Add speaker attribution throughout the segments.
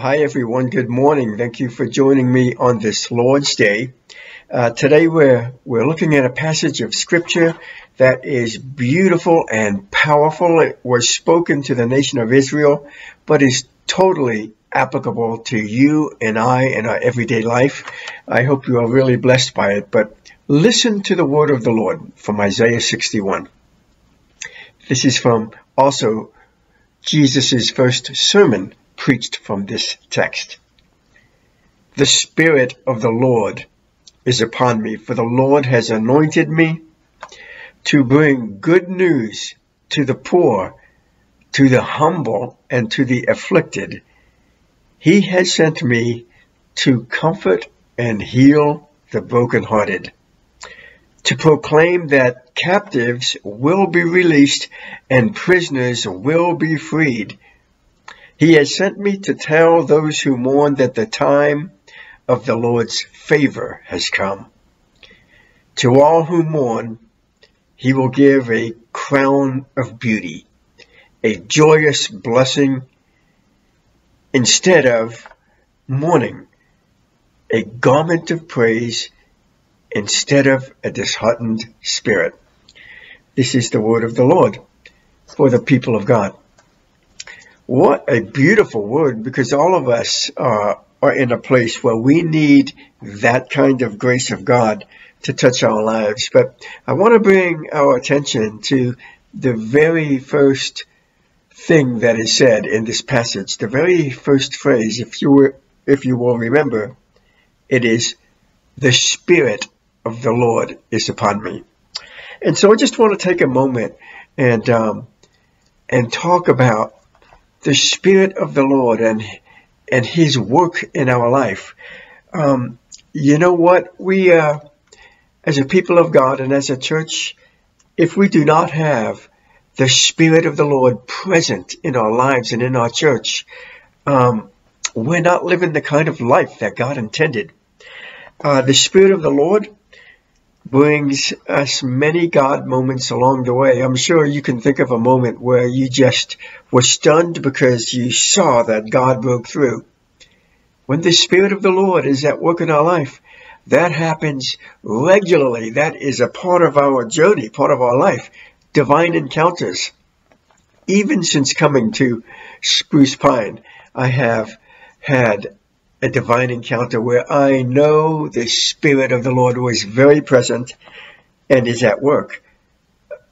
Speaker 1: Hi, everyone. Good morning. Thank you for joining me on this Lord's Day. Uh, today we're we're looking at a passage of Scripture that is beautiful and powerful. It was spoken to the nation of Israel, but is totally applicable to you and I in our everyday life. I hope you are really blessed by it. But listen to the word of the Lord from Isaiah 61. This is from also Jesus' first sermon preached from this text. The Spirit of the Lord is upon me, for the Lord has anointed me to bring good news to the poor, to the humble, and to the afflicted. He has sent me to comfort and heal the brokenhearted, to proclaim that captives will be released and prisoners will be freed he has sent me to tell those who mourn that the time of the Lord's favor has come. To all who mourn, he will give a crown of beauty, a joyous blessing instead of mourning, a garment of praise instead of a disheartened spirit. This is the word of the Lord for the people of God. What a beautiful word because all of us uh, are in a place where we need that kind of grace of God to touch our lives. But I want to bring our attention to the very first thing that is said in this passage. The very first phrase, if you were, if you will remember, it is the Spirit of the Lord is upon me. And so I just want to take a moment and um, and talk about the Spirit of the Lord and and His work in our life. Um, you know what? We, uh, as a people of God and as a church, if we do not have the Spirit of the Lord present in our lives and in our church, um, we're not living the kind of life that God intended. Uh, the Spirit of the Lord brings us many God moments along the way. I'm sure you can think of a moment where you just were stunned because you saw that God broke through. When the Spirit of the Lord is at work in our life, that happens regularly. That is a part of our journey, part of our life. Divine encounters. Even since coming to Spruce Pine, I have had a divine encounter where I know the Spirit of the Lord was very present and is at work.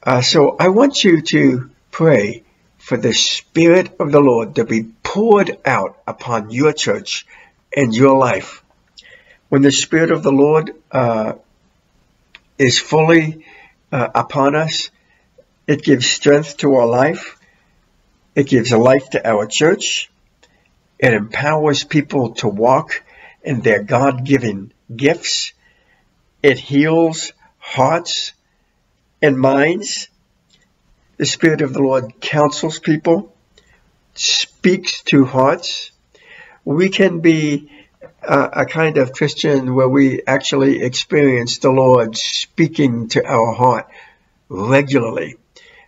Speaker 1: Uh, so I want you to pray for the Spirit of the Lord to be poured out upon your church and your life. When the Spirit of the Lord uh, is fully uh, upon us, it gives strength to our life. It gives life to our church. It empowers people to walk in their God-given gifts. It heals hearts and minds. The Spirit of the Lord counsels people, speaks to hearts. We can be a, kind of Christian where we actually experience the Lord speaking to our heart regularly.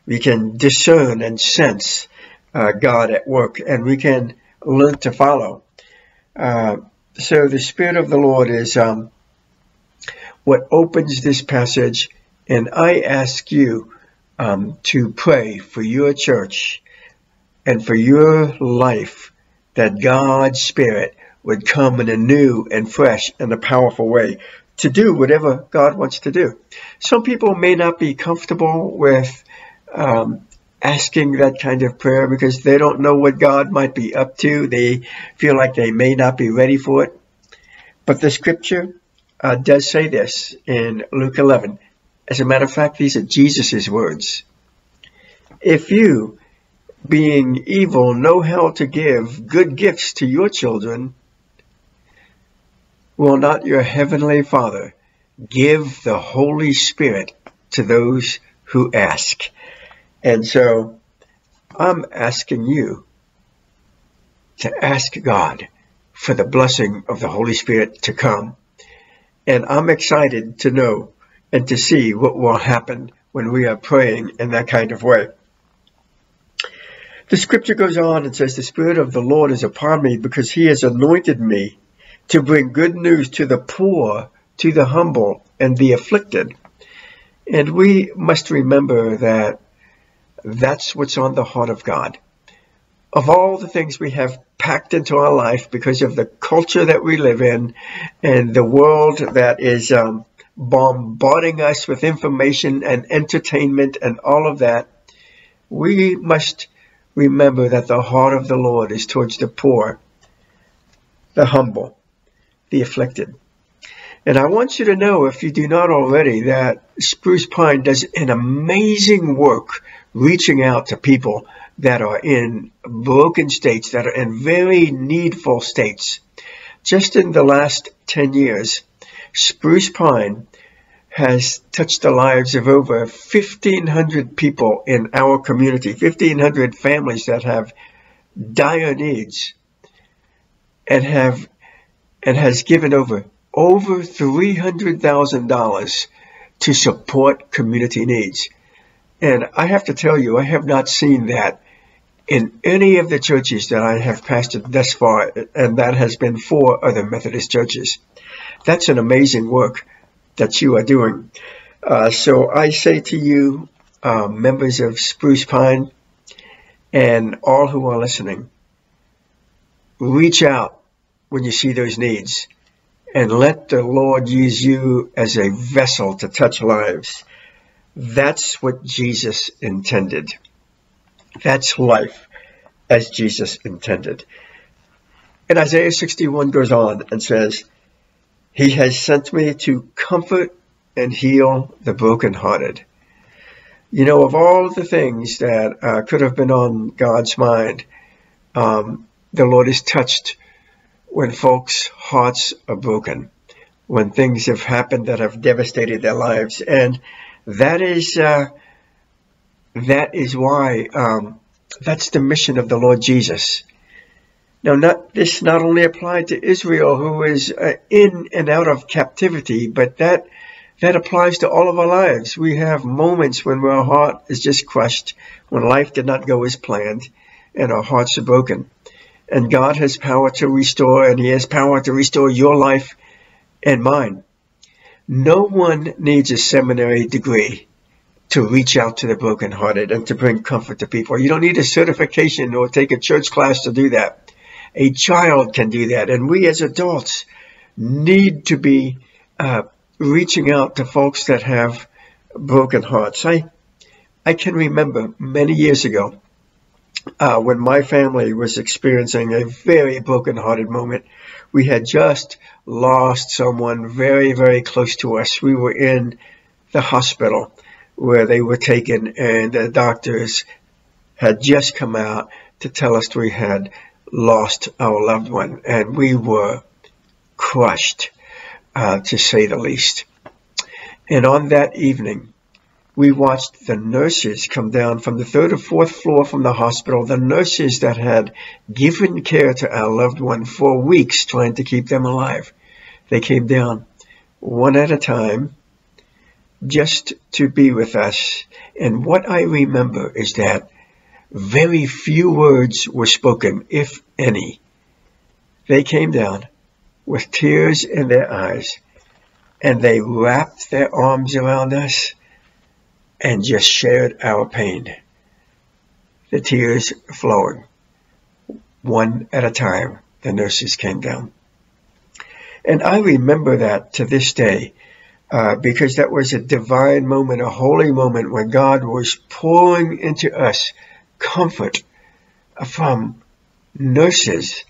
Speaker 1: We can discern and sense uh, God at work, and we can learn to follow. Uh, so the Spirit of the Lord is um, what opens this passage, and I ask you um, to pray for your church and for your life that God's Spirit would come in a new and fresh and a powerful way to do whatever God wants to do. Some people may not be comfortable with um, asking that kind of prayer because they don't know what God might be up to. They feel like they may not be ready for it. But the scripture uh, does say this in Luke 11. As a matter of fact, these are Jesus' words. If you, being evil, know how to give good gifts to your children, will not your heavenly Father give the Holy Spirit to those who ask? And so I'm asking you to ask God for the blessing of the Holy Spirit to come. And I'm excited to know and to see what will happen when we are praying in that kind of way. The scripture goes on and says, The Spirit of the Lord is upon me because he has anointed me to bring good news to the poor, to the humble, and the afflicted. And we must remember that that's what's on the heart of God. Of all the things we have packed into our life because of the culture that we live in and the world that is um, bombarding us with information and entertainment and all of that, we must remember that the heart of the Lord is towards the poor, the humble, the afflicted. And I want you to know, if you do not already, that Spruce Pine does an amazing work reaching out to people that are in broken states, that are in very needful states. Just in the last 10 years, Spruce Pine has touched the lives of over 1,500 people in our community, 1,500 families that have dire needs and have and has given over over $300,000 to support community needs. And I have to tell you, I have not seen that in any of the churches that I have pastored thus far, and that has been four other Methodist churches. That's an amazing work that you are doing. Uh, so I say to you, uh, members of Spruce Pine, and all who are listening, reach out when you see those needs and let the Lord use you as a vessel to touch lives. That's what Jesus intended. That's life as Jesus intended. And Isaiah 61 goes on and says, he has sent me to comfort and heal the brokenhearted. You know, of all the things that uh, could have been on God's mind, um, the Lord is touched when folks' hearts are broken, when things have happened that have devastated their lives. And that is, uh, that is why, um, that's the mission of the Lord Jesus. Now, not, this not only applied to Israel, who is uh, in and out of captivity, but that that applies to all of our lives. We have moments when our heart is just crushed, when life did not go as planned, and our hearts are broken. And God has power to restore, and He has power to restore your life and mine. No one needs a seminary degree to reach out to the brokenhearted and to bring comfort to people. You don't need a certification or take a church class to do that. A child can do that. And we as adults need to be uh, reaching out to folks that have broken hearts. I, I can remember many years ago uh, when my family was experiencing a very broken-hearted moment. We had just lost someone very, very close to us. We were in the hospital where they were taken and the doctors had just come out to tell us we had lost our loved one, and we were crushed, uh, to say the least. And on that evening, we watched the nurses come down from the third or fourth floor from the hospital, the nurses that had given care to our loved one for weeks trying to keep them alive. They came down one at a time just to be with us. And what I remember is that very few words were spoken, if any. They came down with tears in their eyes and they wrapped their arms around us and just shared our pain. The tears flowing. One at a time, the nurses came down. And I remember that to this day uh, because that was a divine moment, a holy moment when God was pouring into us comfort from nurses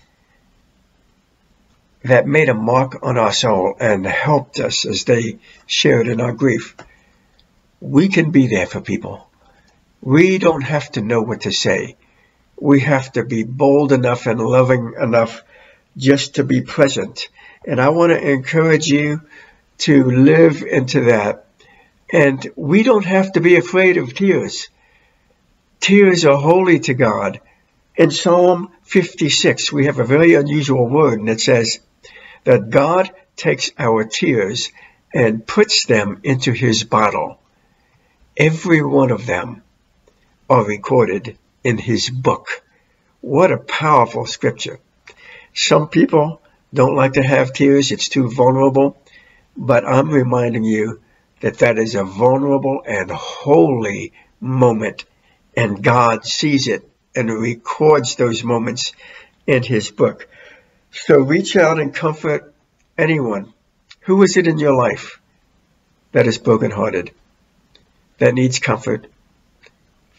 Speaker 1: that made a mark on our soul and helped us as they shared in our grief. We can be there for people. We don't have to know what to say. We have to be bold enough and loving enough just to be present. And I want to encourage you to live into that. And we don't have to be afraid of tears. Tears are holy to God. In Psalm 56, we have a very unusual word, and it says that God takes our tears and puts them into his bottle. Every one of them are recorded in his book. What a powerful scripture. Some people don't like to have tears. It's too vulnerable. But I'm reminding you that that is a vulnerable and holy moment. And God sees it and records those moments in his book. So reach out and comfort anyone. Who is it in your life that is brokenhearted, that needs comfort,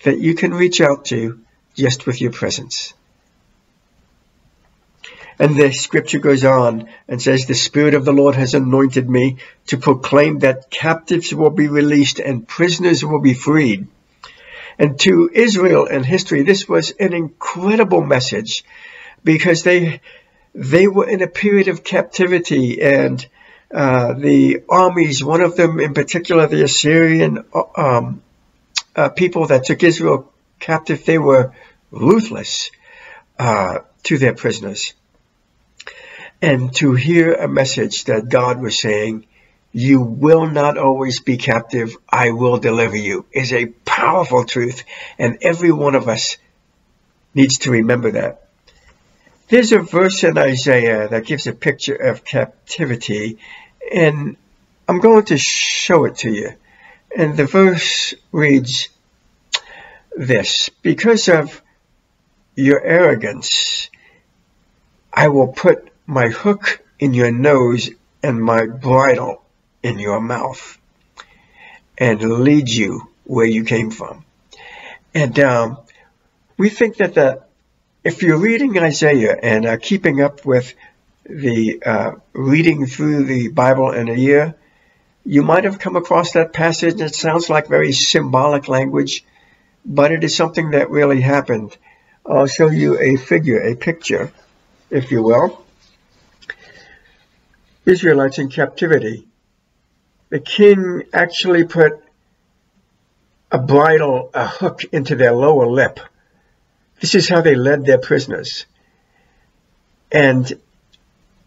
Speaker 1: that you can reach out to just with your presence? And the scripture goes on and says, The Spirit of the Lord has anointed me to proclaim that captives will be released and prisoners will be freed. And to Israel and history, this was an incredible message because they they were in a period of captivity and uh, the armies, one of them in particular, the Assyrian um, uh, people that took Israel captive, they were ruthless uh, to their prisoners. And to hear a message that God was saying, you will not always be captive, I will deliver you, is a powerful truth. And every one of us needs to remember that. There's a verse in Isaiah that gives a picture of captivity, and I'm going to show it to you. And the verse reads this Because of your arrogance, I will put my hook in your nose and my bridle in your mouth and lead you where you came from. And um, we think that the if you're reading Isaiah and uh, keeping up with the uh, reading through the Bible in a year, you might have come across that passage. It sounds like very symbolic language, but it is something that really happened. I'll show you a figure, a picture, if you will. Israelites in captivity. The king actually put a bridle, a hook into their lower lip this is how they led their prisoners. And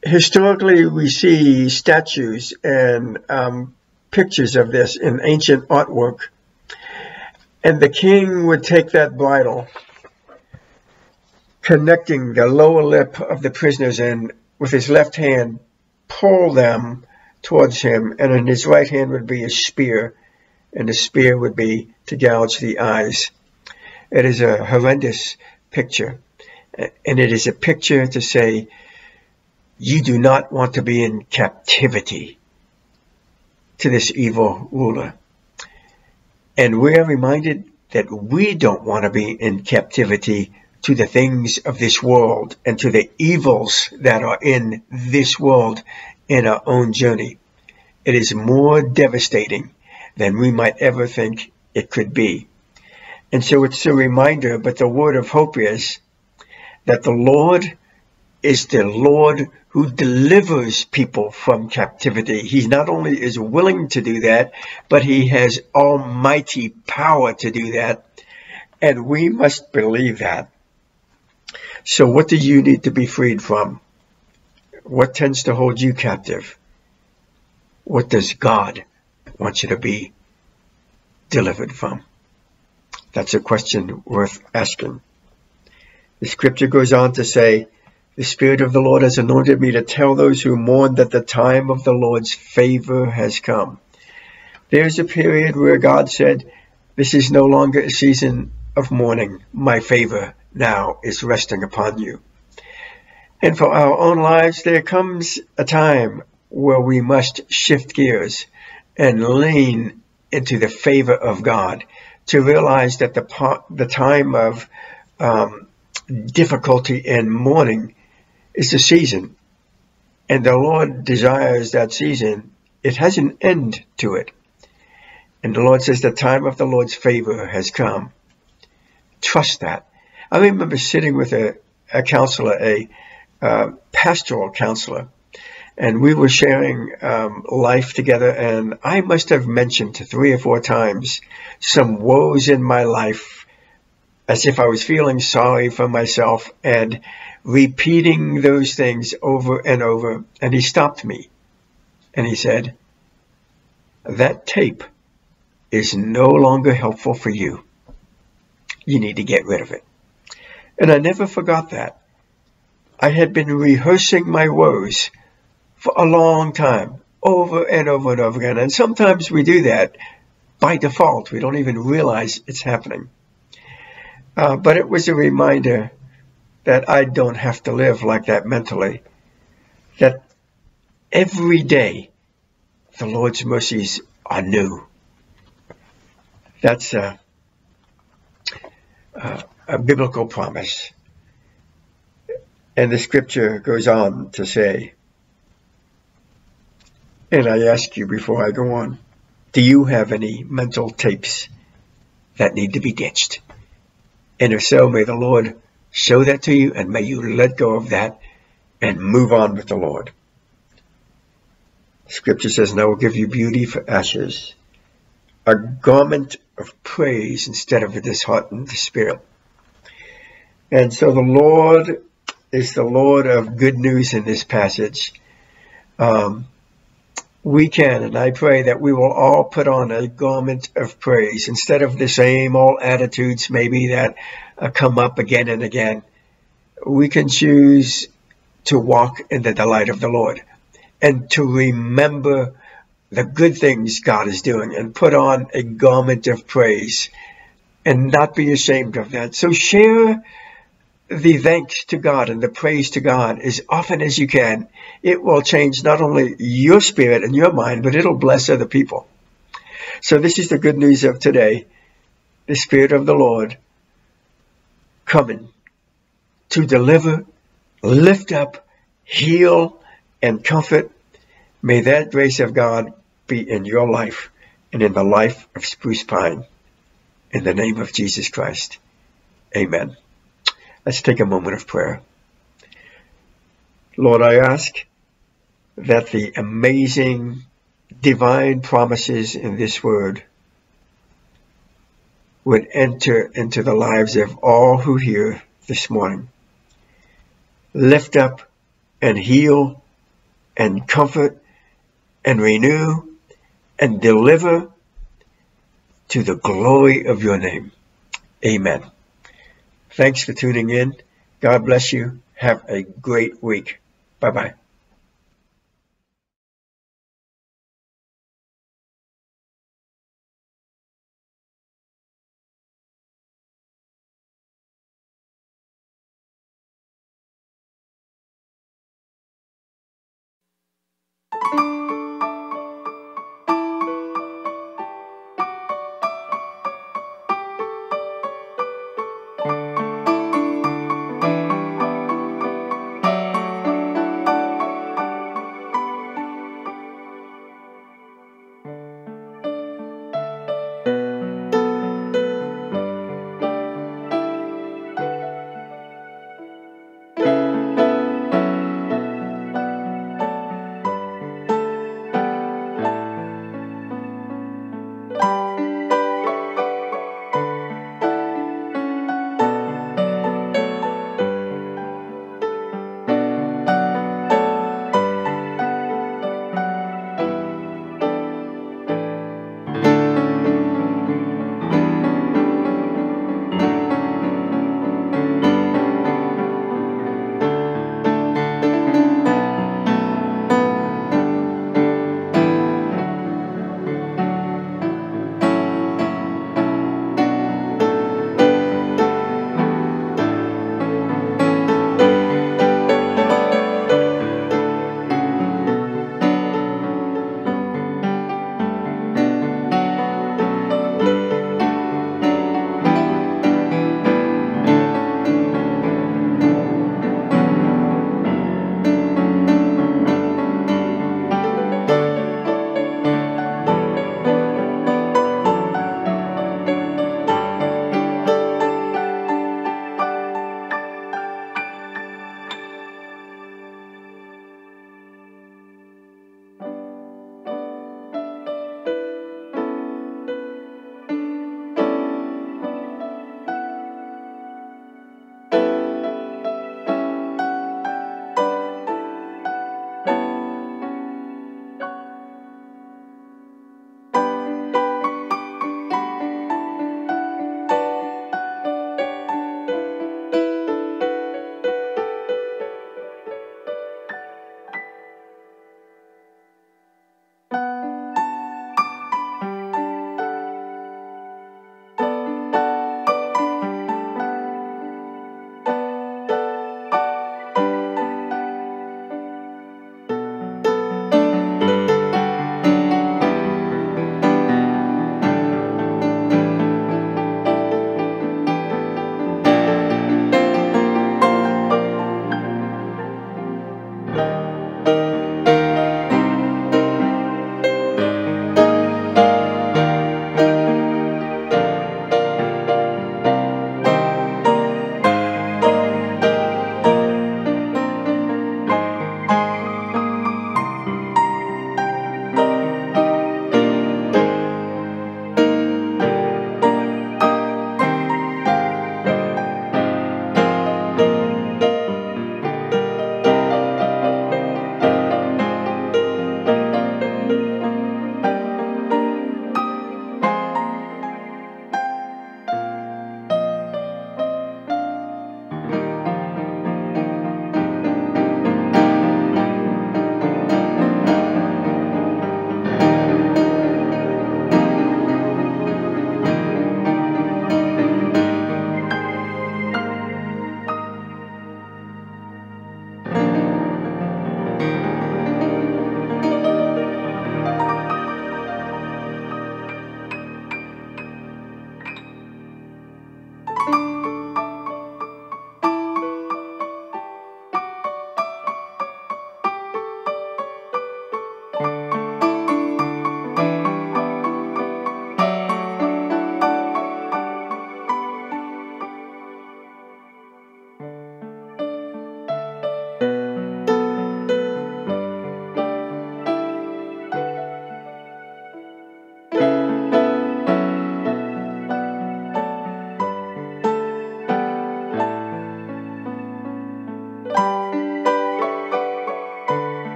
Speaker 1: historically, we see statues and um, pictures of this in ancient artwork. And the king would take that bridle, connecting the lower lip of the prisoners and with his left hand pull them towards him, and in his right hand would be a spear, and the spear would be to gouge the eyes. It is a horrendous picture. And it is a picture to say, you do not want to be in captivity to this evil ruler. And we are reminded that we don't want to be in captivity to the things of this world and to the evils that are in this world in our own journey. It is more devastating than we might ever think it could be. And so it's a reminder, but the word of hope is that the Lord is the Lord who delivers people from captivity. He not only is willing to do that, but he has almighty power to do that. And we must believe that. So what do you need to be freed from? What tends to hold you captive? What does God want you to be delivered from? That's a question worth asking. The scripture goes on to say, The Spirit of the Lord has anointed me to tell those who mourn that the time of the Lord's favor has come. There's a period where God said, This is no longer a season of mourning. My favor now is resting upon you. And for our own lives, there comes a time where we must shift gears and lean into the favor of God to realize that the, the time of um, difficulty and mourning is the season. And the Lord desires that season. It has an end to it. And the Lord says the time of the Lord's favor has come. Trust that. I remember sitting with a, a counselor, a uh, pastoral counselor, and we were sharing um, life together and I must have mentioned three or four times some woes in my life as if I was feeling sorry for myself and repeating those things over and over. And he stopped me and he said, that tape is no longer helpful for you. you need to get rid of it. And I never forgot that. I had been rehearsing my woes for a long time, over and over and over again. And sometimes we do that by default. We don't even realize it's happening. Uh, but it was a reminder that I don't have to live like that mentally. That every day the Lord's mercies are new. That's a, a, a biblical promise. And the scripture goes on to say, and I ask you before I go on, do you have any mental tapes that need to be ditched? And if so, may the Lord show that to you and may you let go of that and move on with the Lord. Scripture says, and I will give you beauty for ashes, a garment of praise instead of a disheartened spirit. And so the Lord is the Lord of good news in this passage. Um, we can, and I pray that we will all put on a garment of praise instead of the same old attitudes maybe that uh, come up again and again. We can choose to walk in the delight of the Lord and to remember the good things God is doing and put on a garment of praise and not be ashamed of that. So share the thanks to God and the praise to God as often as you can, it will change not only your spirit and your mind, but it'll bless other people. So this is the good news of today. The Spirit of the Lord coming to deliver, lift up, heal, and comfort. May that grace of God be in your life and in the life of Spruce Pine. In the name of Jesus Christ. Amen. Let's take a moment of prayer. Lord, I ask that the amazing divine promises in this word would enter into the lives of all who hear this morning. Lift up and heal and comfort and renew and deliver to the glory of your name. Amen. Thanks for tuning in. God bless you. Have a great week. Bye bye.